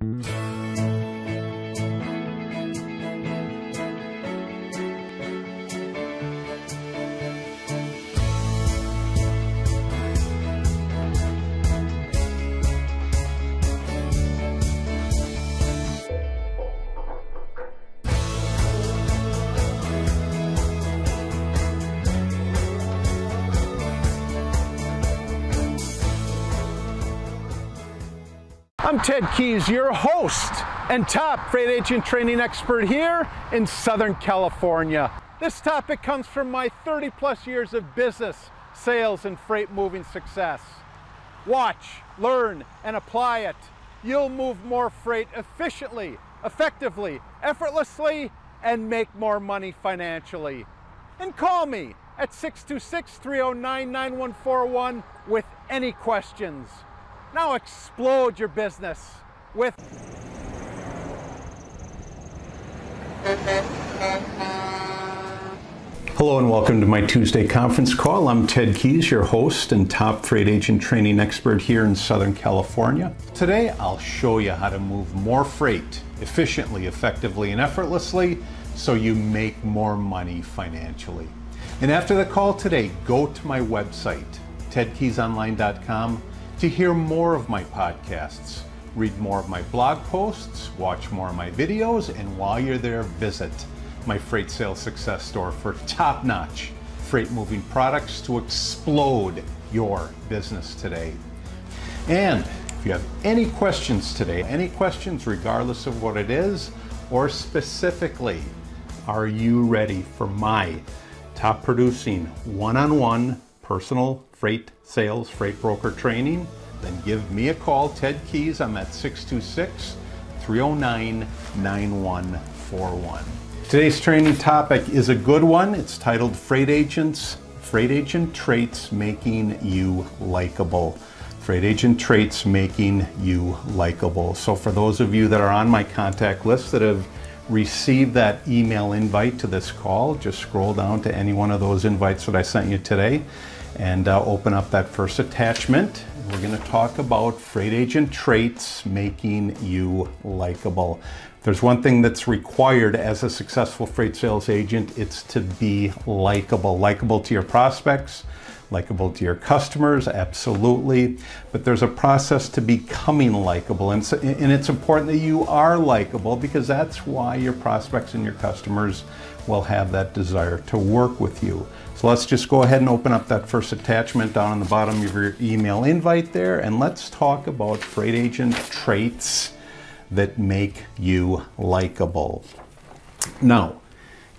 Mm-hmm. I'm Ted Keyes, your host and top freight agent training expert here in Southern California. This topic comes from my 30 plus years of business, sales, and freight moving success. Watch, learn, and apply it. You'll move more freight efficiently, effectively, effortlessly, and make more money financially. And call me at 626 309 9141 with any questions. Now explode your business with Hello and welcome to my Tuesday conference call. I'm Ted Keyes, your host and top freight agent training expert here in Southern California. Today I'll show you how to move more freight efficiently, effectively, and effortlessly so you make more money financially. And after the call today, go to my website, tedkeyesonline.com to hear more of my podcasts, read more of my blog posts, watch more of my videos, and while you're there, visit my Freight Sales Success Store for top notch freight moving products to explode your business today. And if you have any questions today, any questions regardless of what it is, or specifically, are you ready for my top producing one on one personal freight sales, freight broker training, then give me a call, Ted Keyes. I'm at 626 309 9141. Today's training topic is a good one. It's titled Freight Agents, Freight Agent Traits Making You Likable. Freight Agent Traits Making You Likable. So, for those of you that are on my contact list that have received that email invite to this call, just scroll down to any one of those invites that I sent you today and uh, open up that first attachment. We're going to talk about freight agent traits making you likable. There's one thing that's required as a successful freight sales agent, it's to be likable. Likable to your prospects, likable to your customers, absolutely. But there's a process to becoming likable. And, so, and it's important that you are likable because that's why your prospects and your customers will have that desire to work with you. So let's just go ahead and open up that first attachment down on the bottom of your email invite there and let's talk about freight agent traits that make you likable. Now,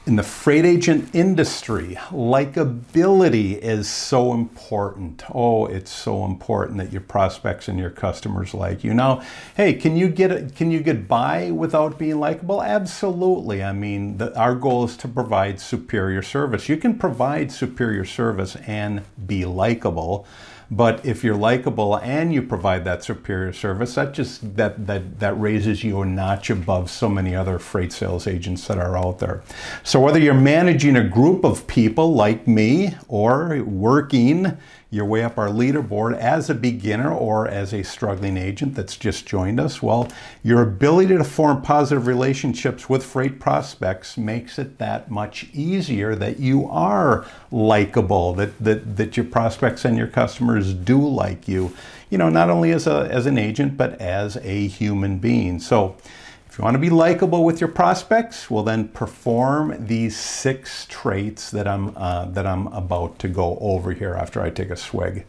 in the freight agent industry, likability is so important. Oh, it's so important that your prospects and your customers like you. Now, hey, can you get can you get by without being likable? Absolutely. I mean, the, our goal is to provide superior service. You can provide superior service and be likable. But if you're likable and you provide that superior service, that just that that that raises you a notch above so many other freight sales agents that are out there. So whether you're managing a group of people like me or working your way up our leaderboard as a beginner or as a struggling agent that's just joined us, well, your ability to form positive relationships with freight prospects makes it that much easier that you are likable, that, that, that your prospects and your customers do like you, you know, not only as, a, as an agent, but as a human being. So, if you want to be likable with your prospects, well then perform these six traits that I'm, uh, that I'm about to go over here after I take a swig.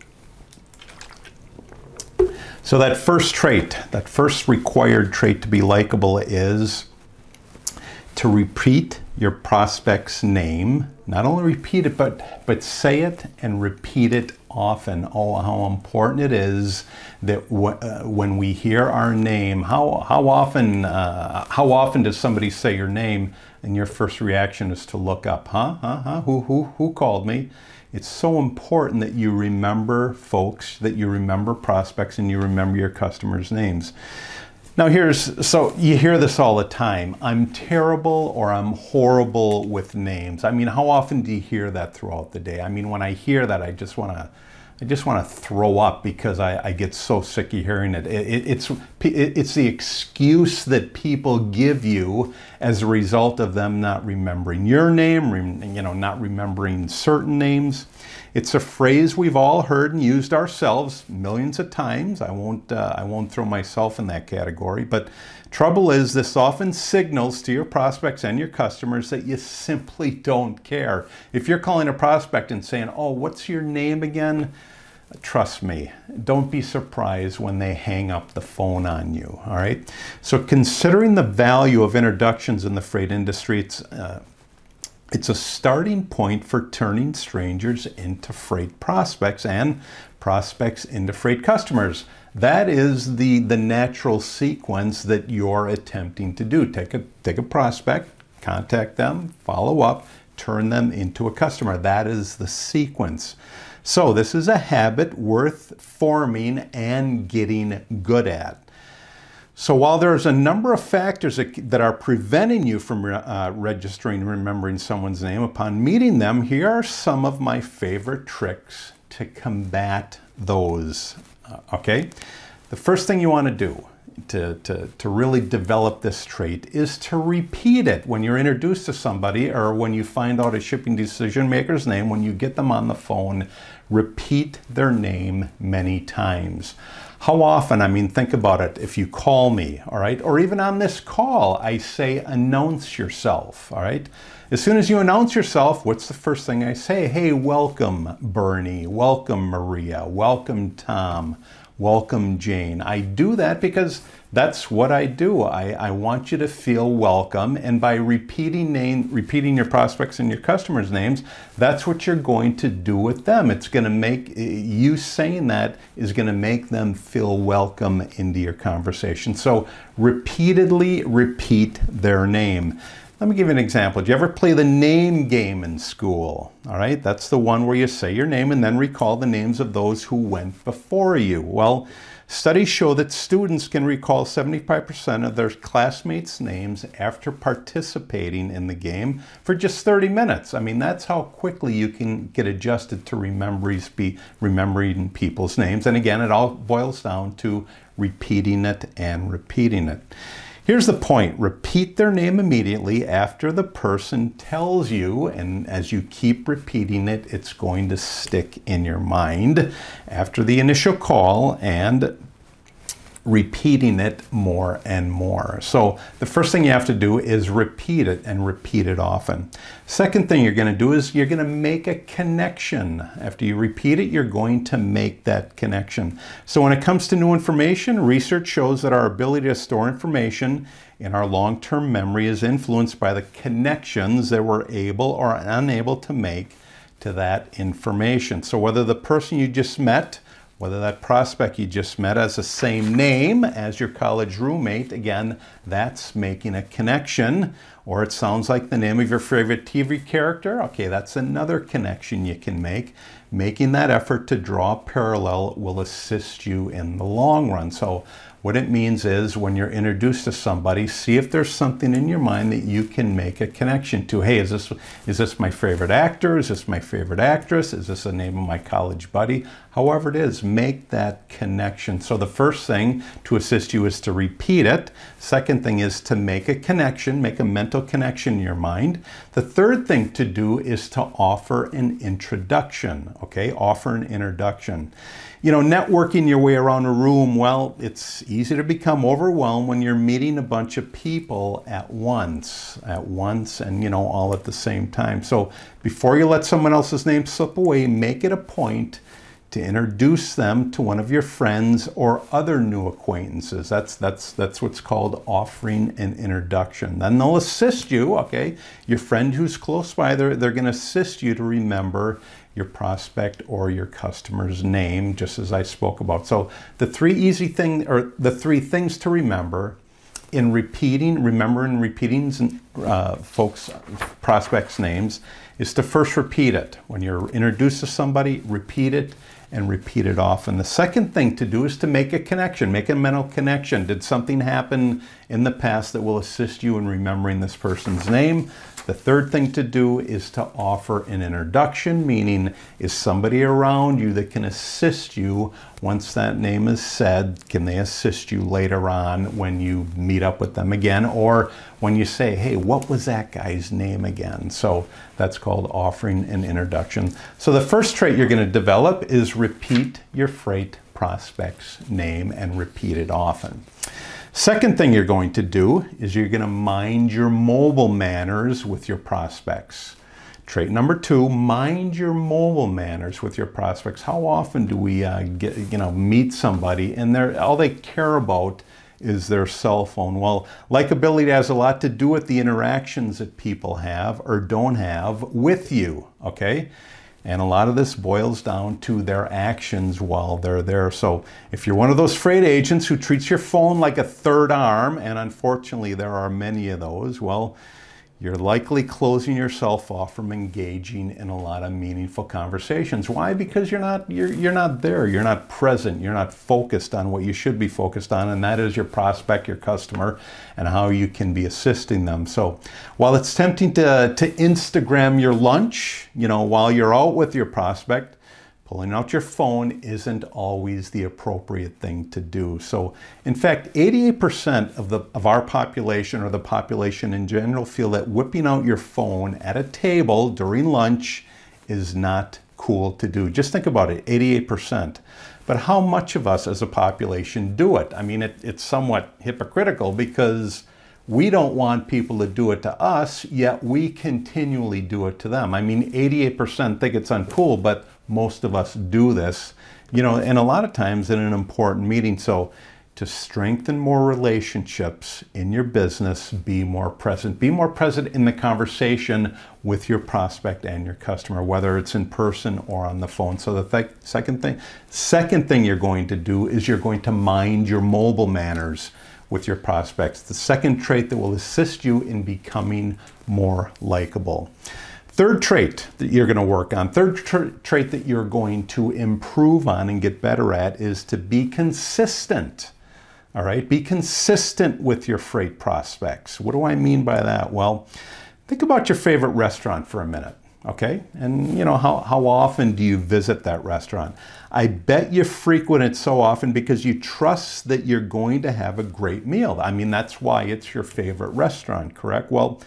So that first trait, that first required trait to be likable is to repeat your prospect's name. Not only repeat it, but, but say it and repeat it often. Oh, how important it is that uh, when we hear our name, how, how, often, uh, how often does somebody say your name and your first reaction is to look up? Huh? Huh? Huh? Who, who, who called me? It's so important that you remember folks, that you remember prospects, and you remember your customers' names. Now, here's so you hear this all the time I'm terrible or I'm horrible with names. I mean, how often do you hear that throughout the day? I mean, when I hear that, I just want to. I just want to throw up because I, I, get so sick of hearing it. it, it it's It's the excuse that people give you as a result of them not remembering your name, you know, not remembering certain names. It's a phrase we've all heard and used ourselves millions of times. I won't, uh, I won't throw myself in that category, but trouble is this often signals to your prospects and your customers that you simply don't care. If you're calling a prospect and saying, "Oh, what's your name again?" Trust me, don't be surprised when they hang up the phone on you. All right. So, considering the value of introductions in the freight industry, it's uh, it's a starting point for turning strangers into freight prospects and prospects into freight customers. That is the, the natural sequence that you're attempting to do. Take a, take a prospect, contact them, follow up, turn them into a customer. That is the sequence. So this is a habit worth forming and getting good at. So while there's a number of factors that, are preventing you from uh, registering and remembering someone's name upon meeting them, here are some of my favorite tricks to combat those. Uh, okay? The first thing you want to do to, to, to really develop this trait is to repeat it when you're introduced to somebody or when you find out a shipping decision maker's name, when you get them on the phone, repeat their name many times. How often, I mean, think about it. If you call me, all right, or even on this call, I say announce yourself, all right? As soon as you announce yourself, what's the first thing I say? Hey, welcome, Bernie. Welcome, Maria. Welcome, Tom. Welcome, Jane. I do that because that's what I do. I, I want you to feel welcome. And by repeating name, repeating your prospects and your customers' names, that's what you're going to do with them. It's going to make eh, you saying that is going to make them feel welcome into your conversation. So repeatedly repeat their name. Let me give you an example. Did you ever play the name game in school? All right, that's the one where you say your name and then recall the names of those who went before you. Well, studies show that students can recall 75% of their classmates' names after participating in the game for just 30 minutes. I mean, that's how quickly you can get adjusted to remembering people's names. And again, it all boils down to repeating it and repeating it. Here's the point. Repeat their name immediately after the person tells you, and as you keep repeating it, it's going to stick in your mind after the initial call and repeating it more and more. So the first thing you have to do is repeat it and repeat it often. Second thing you're going to do is you're going to make a connection. After you repeat it, you're going to make that connection. So when it comes to new information, research shows that our ability to store information in our long-term memory is influenced by the connections that we're able or unable to make to that information. So whether the person you just met whether that prospect you just met has the same name as your college roommate, again, that's making a connection. Or it sounds like the name of your favorite TV character. Okay, that's another connection you can make. Making that effort to draw a parallel will assist you in the long run. So what it means is when you're introduced to somebody, see if there's something in your mind that you can make a connection to. Hey, is this is this my favorite actor? Is this my favorite actress? Is this the name of my college buddy? However it is, make that connection. So the first thing to assist you is to repeat it. Second thing is to make a connection, make a mental connection in your mind. The third thing to do is to offer an introduction, okay? Offer an introduction. You know, networking your way around a room, well, it's easy to become overwhelmed when you're meeting a bunch of people at once, at once, and, you know, all at the same time. So before you let someone else's name slip away, make it a point to introduce them to one of your friends or other new acquaintances. That's, that's, that's what's called offering an introduction. Then they'll assist you, okay? Your friend who's close by, they're, they're going to assist you to remember your prospect or your customer's name, just as I spoke about. So the three easy thing, or the three things to remember in repeating, remembering repeating uh, folks, prospects' names, is to first repeat it. When you're introduced to somebody, repeat it and repeat it often. The second thing to do is to make a connection, make a mental connection. Did something happen in the past that will assist you in remembering this person's name? The third thing to do is to offer an introduction, meaning is somebody around you that can assist you once that name is said? Can they assist you later on when you meet up with them again or when you say, hey, what was that guy's name again? So that's called offering an introduction. So the first trait you're going to develop is repeat your freight prospect's name and repeat it often. Second thing you're going to do is you're going to mind your mobile manners with your prospects. Trait number two, mind your mobile manners with your prospects. How often do we uh, get, you know, meet somebody and they're, all they care about is their cell phone? Well, likability has a lot to do with the interactions that people have or don't have with you, okay? And a lot of this boils down to their actions while they're there. So if you're one of those freight agents who treats your phone like a third arm, and unfortunately there are many of those, well, you're likely closing yourself off from engaging in a lot of meaningful conversations. Why? Because you're not you're, you're not there. You're not present. You're not focused on what you should be focused on, and that is your prospect, your customer, and how you can be assisting them. So, while it's tempting to to Instagram your lunch, you know, while you're out with your prospect, Pulling out your phone isn't always the appropriate thing to do. So, in fact, 88% of, the, of our population or the population in general feel that whipping out your phone at a table during lunch is not cool to do. Just think about it 88%. But how much of us as a population do it? I mean, it, it's somewhat hypocritical because we don't want people to do it to us, yet we continually do it to them. I mean, 88% think it's uncool, but most of us do this, you know, and a lot of times in an important meeting. So, to strengthen more relationships in your business, be more present. Be more present in the conversation with your prospect and your customer, whether it's in person or on the phone. So the th- second thing, second thing you're going to do is you're going to mind your mobile manners with your prospects. The second trait that will assist you in becoming more likable. Third trait that you're going to work on, third tra- trait that you're going to improve on and get better at is to be consistent. All right, be consistent with your freight prospects. What do I mean by that? Well, think about your favorite restaurant for a minute okay? And you know, how, how often do you visit that restaurant? I bet you frequent it so often because you trust that you're going to have a great meal. I mean, that's why it's your favorite restaurant, correct? Well,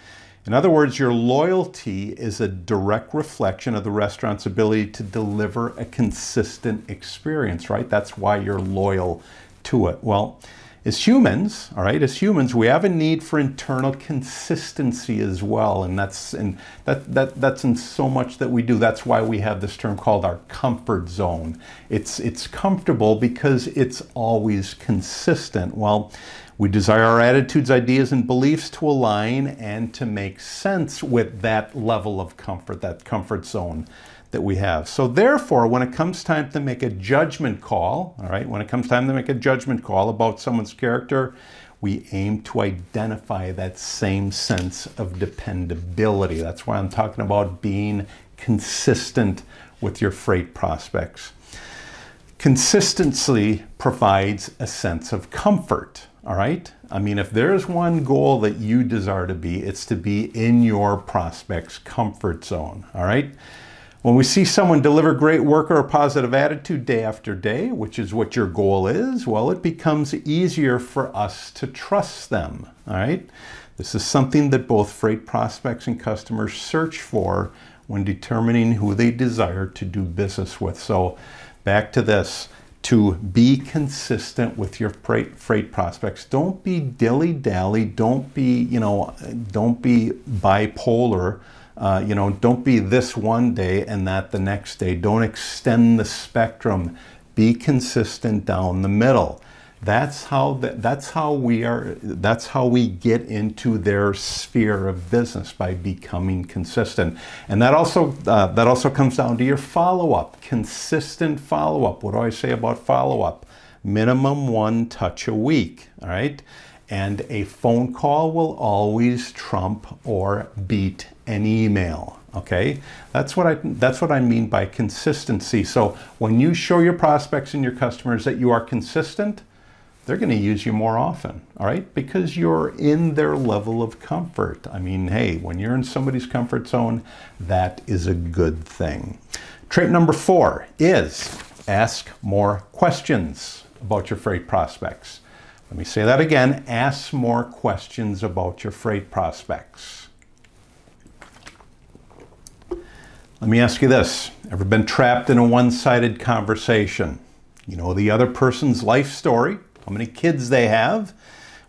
in other words, your loyalty is a direct reflection of the restaurant's ability to deliver a consistent experience, right? That's why you're loyal to it. Well, as humans, all right, as humans, we have a need for internal consistency as well, and that's and that, that that's in so much that we do. That's why we have this term called our comfort zone. It's it's comfortable because it's always consistent. Well, we desire our attitudes, ideas, and beliefs to align and to make sense with that level of comfort, that comfort zone that we have. So therefore, when it comes time to make a judgment call, all right, when it comes time to make a judgment call about someone's character, we aim to identify that same sense of dependability. That's why I'm talking about being consistent with your freight prospects. Consistency provides a sense of comfort, all right? I mean, if there's one goal that you desire to be, it's to be in your prospect's comfort zone, all right? When we see someone deliver great work or a positive attitude day after day, which is what your goal is, well, it becomes easier for us to trust them. All right? This is something that both freight prospects and customers search for when determining who they desire to do business with. So, back to this to be consistent with your freight, freight prospects. Don't be dilly dally. Don't be, you know, don't be bipolar uh, you know, don't be this one day and that the next day. Don't extend the spectrum. Be consistent down the middle. That's how the, that's how we are. That's how we get into their sphere of business by becoming consistent. And that also uh, that also comes down to your follow up. Consistent follow up. What do I say about follow up? Minimum one touch a week. All right. And a phone call will always trump or beat an email. Okay, that's what I that's what I mean by consistency. So when you show your prospects and your customers that you are consistent, they're going to use you more often, all right? Because you're in their level of comfort. I mean, hey, when you're in somebody's comfort zone, that is a good thing. Trait number four is ask more questions about your freight prospects. Let me say that again ask more questions about your freight prospects. Let me ask you this Ever been trapped in a one sided conversation? You know the other person's life story, how many kids they have,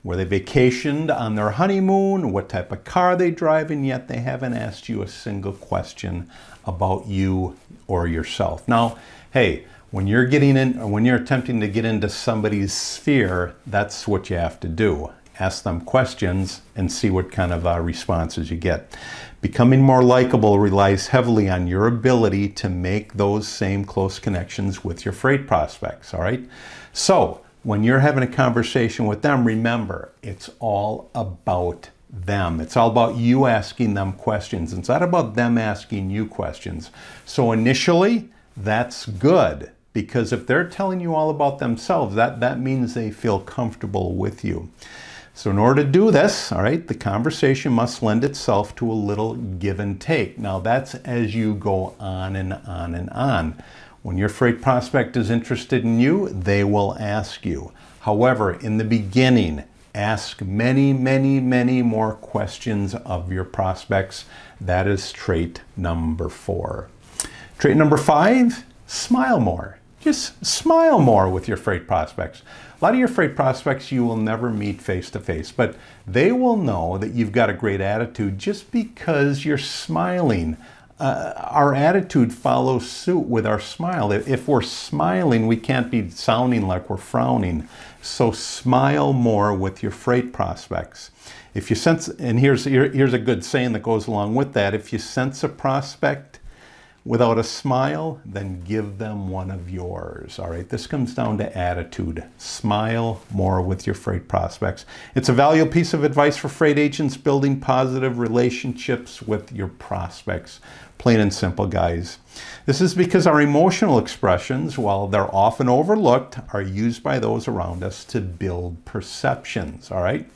where they vacationed on their honeymoon, what type of car they drive, and yet they haven't asked you a single question about you or yourself. Now, hey, when you're getting in, when you're attempting to get into somebody's sphere, that's what you have to do. Ask them questions and see what kind of uh, responses you get. Becoming more likable relies heavily on your ability to make those same close connections with your freight prospects, all right? So, when you're having a conversation with them, remember, it's all about them. It's all about you asking them questions. It's not about them asking you questions. So, initially, that's good because if they're telling you all about themselves, that, that means they feel comfortable with you. So, in order to do this, all right, the conversation must lend itself to a little give and take. Now, that's as you go on and on and on. When your freight prospect is interested in you, they will ask you. However, in the beginning, ask many, many, many more questions of your prospects. That is trait number four. Trait number five smile more. Just smile more with your freight prospects. A lot of your freight prospects you will never meet face to face, but they will know that you've got a great attitude just because you're smiling. Uh, our attitude follows suit with our smile. If we're smiling, we can't be sounding like we're frowning. So smile more with your freight prospects. If you sense, and here's here, here's a good saying that goes along with that. If you sense a prospect without a smile, then give them one of yours. All right, this comes down to attitude. Smile more with your freight prospects. It's a valuable piece of advice for freight agents building positive relationships with your prospects. Plain and simple, guys. This is because our emotional expressions, while they're often overlooked, are used by those around us to build perceptions. All right.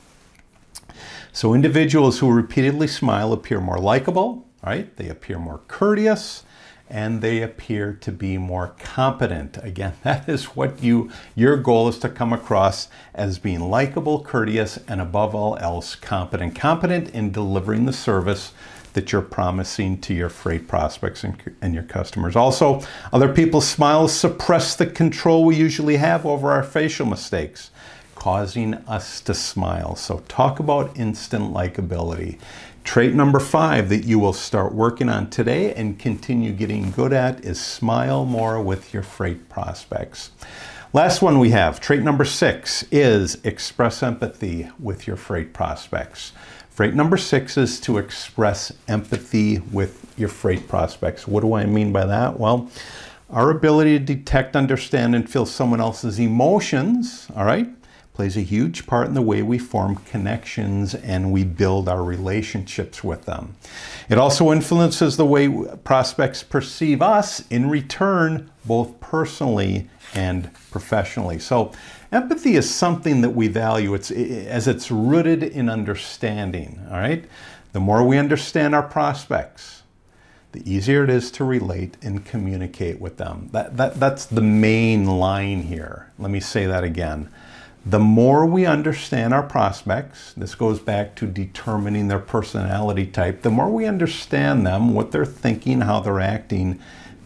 So individuals who repeatedly smile appear more likable, right? They appear more courteous, and they appear to be more competent. Again, that is what you your goal is to come across as being likable, courteous, and above all else competent. Competent in delivering the service that you're promising to your freight prospects and, and your customers. Also, other people's smiles suppress the control we usually have over our facial mistakes causing us to smile. So, talk about instant likability. Trait number five that you will start working on today and continue getting good at is smile more with your freight prospects. Last one we have, trait number six, is express empathy with your freight prospects. Trait number six is to express empathy with your freight prospects. What do I mean by that? Well, our ability to detect, understand, and feel someone else's emotions, all right, plays a huge part in the way we form connections and we build our relationships with them. It also influences the way prospects perceive us in return, both personally and professionally. So, empathy is something that we value it's, as it's rooted in understanding, all right? The more we understand our prospects, the easier it is to relate and communicate with them. That, that, that's the main line here. Let me say that again. The more we understand our prospects, this goes back to determining their personality type, the more we understand them, what they're thinking, how they're acting,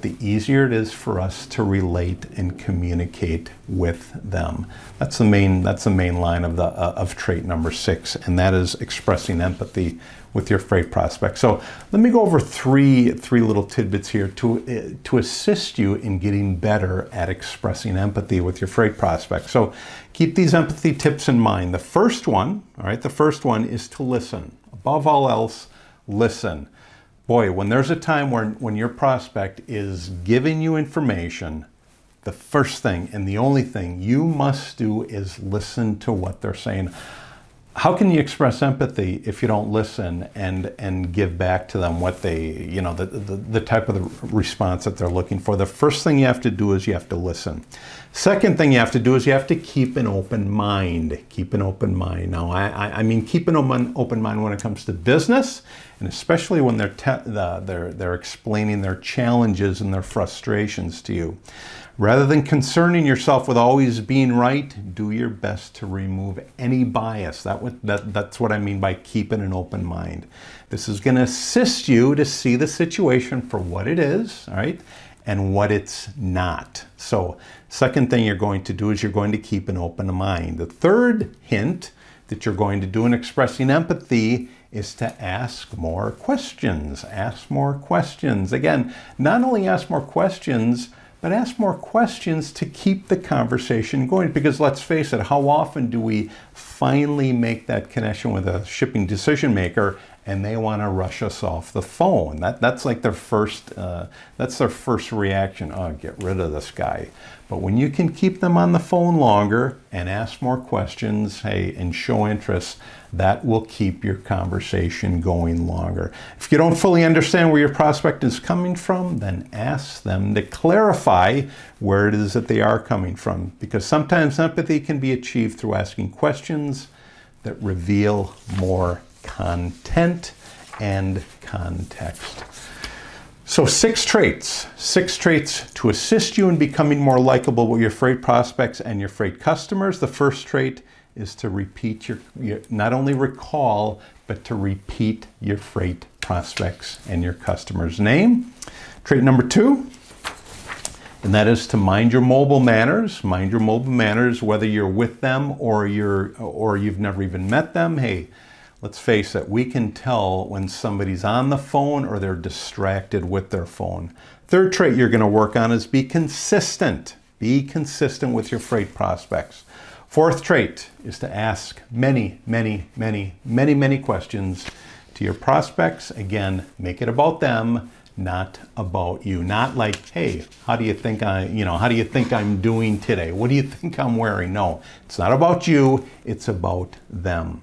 the easier it is for us to relate and communicate with them. That's the main that's the main line of the uh, of trait number 6 and that is expressing empathy with your freight prospect. So, let me go over three three little tidbits here to uh, to assist you in getting better at expressing empathy with your freight prospect. So, keep these empathy tips in mind. The first one, all right, the first one is to listen. Above all else, listen boy, when there's a time when, when your prospect is giving you information, the first thing and the only thing you must do is listen to what they're saying. how can you express empathy if you don't listen and and give back to them what they you know the, the, the type of response that they're looking for? The first thing you have to do is you have to listen. Second thing you have to do is you have to keep an open mind. Keep an open mind. Now i i mean keep an open mind when it comes to business and especially when they're the, they're they're explaining their challenges and their frustrations to you Rather than concerning yourself with always being right, do your best to remove any bias. That, that, that's what I mean by keeping an open mind. This is going to assist you to see the situation for what it is, all right, and what it's not. So, second thing you're going to do is you're going to keep an open mind. The third hint that you're going to do in expressing empathy is to ask more questions. Ask more questions. Again, not only ask more questions, but ask more questions to keep the conversation going. Because let's face it, how often do we finally make that connection with a shipping decision maker and they want to rush us off the phone? That, that's like their first, uh, that's their first reaction. Oh, get rid of this guy. But when you can keep them on the phone longer and ask more questions, hey, and show interest, that will keep your conversation going longer. If you don't fully understand where your prospect is coming from, then ask them to clarify where it is that they are coming from. Because sometimes empathy can be achieved through asking questions that reveal more content and context. So, six traits, six traits to assist you in becoming more likable with your freight prospects and your freight customers. The first trait is to repeat your, your, not only recall, but to repeat your freight prospects and your customer's name. Trait number two, and that is to mind your mobile manners. Mind your mobile manners, whether you're with them or you're or you've never even met them. Hey, let's face it, we can tell when somebody's on the phone or they're distracted with their phone. Third trait you're going to work on is be consistent. Be consistent with your freight prospects. Fourth trait is to ask many, many, many, many, many questions to your prospects. Again, make it about them, not about you. Not like, hey, how do you think I, you know, how do you think I'm doing today? What do you think I'm wearing? No, it's not about you, it's about them.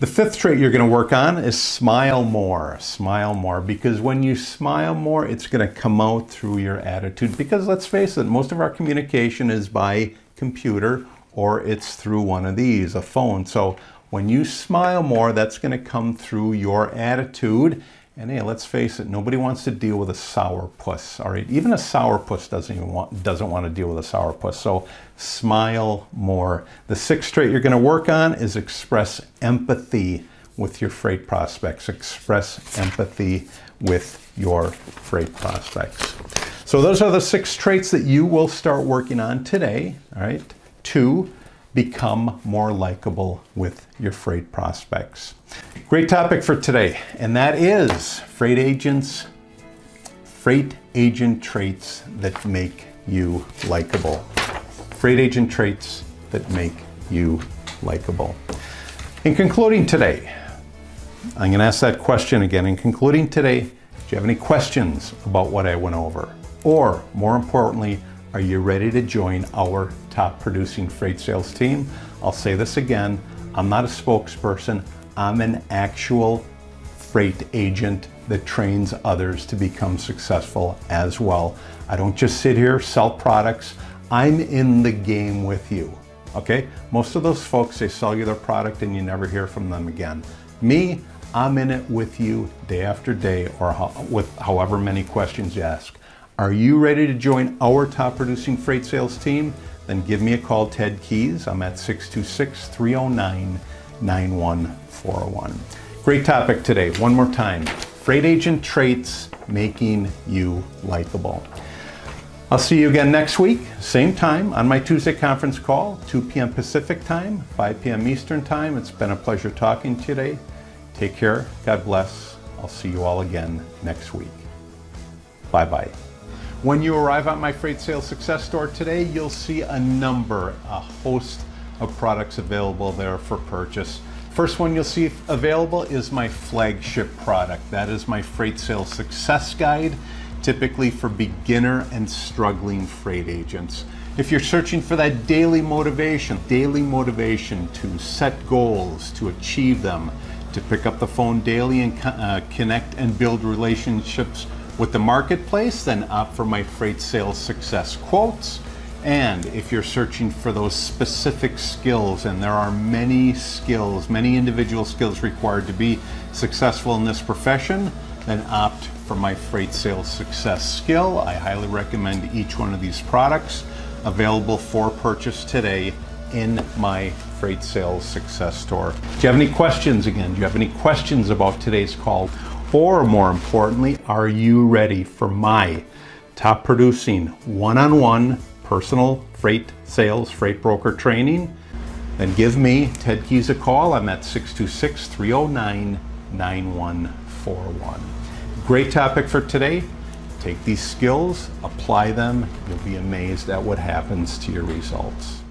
The fifth trait you're going to work on is smile more. Smile more because when you smile more, it's going to come out through your attitude. Because let's face it, most of our communication is by computer or it's through one of these, a phone. So when you smile more, that's going to come through your attitude. And hey, let's face it, nobody wants to deal with a sour puss. All right, even a sour puss doesn't even want doesn't want to deal with a sour puss. So smile more. The sixth trait you're going to work on is express empathy with your freight prospects. Express empathy with your freight prospects. So those are the six traits that you will start working on today. All right to become more likable with your freight prospects. Great topic for today, and that is freight agents, freight agent traits that make you likable. Freight agent traits that make you likable. In concluding today, I'm going to ask that question again. In concluding today, do you have any questions about what I went over? Or, more importantly, are you ready to join our top producing freight sales team? I'll say this again I'm not a spokesperson, I'm an actual freight agent that trains others to become successful as well. I don't just sit here, sell products, I'm in the game with you. Okay? Most of those folks, they sell you their product and you never hear from them again. Me, I'm in it with you day after day or ho- with however many questions you ask. Are you ready to join our top producing freight sales team? Then give me a call, Ted Keyes. I'm at 626 309 9141. Great topic today. One more time freight agent traits making you likable. I'll see you again next week, same time on my Tuesday conference call, 2 p.m. Pacific time, 5 p.m. Eastern time. It's been a pleasure talking today. Take care. God bless. I'll see you all again next week. Bye bye. When you arrive at my Freight Sales Success Store today, you'll see a number, a host of products available there for purchase. First one you'll see available is my flagship product. That is my Freight Sales Success Guide, typically for beginner and struggling freight agents. If you're searching for that daily motivation, daily motivation to set goals, to achieve them, to pick up the phone daily and uh, connect and build relationships with the marketplace, then opt for my Freight Sales Success quotes. And if you're searching for those specific skills, and there are many skills, many individual skills required to be successful in this profession, then opt for my Freight Sales Success skill. I highly recommend each one of these products available for purchase today in my Freight Sales Success store. Do you have any questions again? Do you have any questions about today's call? Or more importantly, are you ready for my top producing one on one personal freight sales, freight broker training? Then give me, Ted Keyes, a call. I'm at 626 309 9141. Great topic for today. Take these skills, apply them, you'll be amazed at what happens to your results.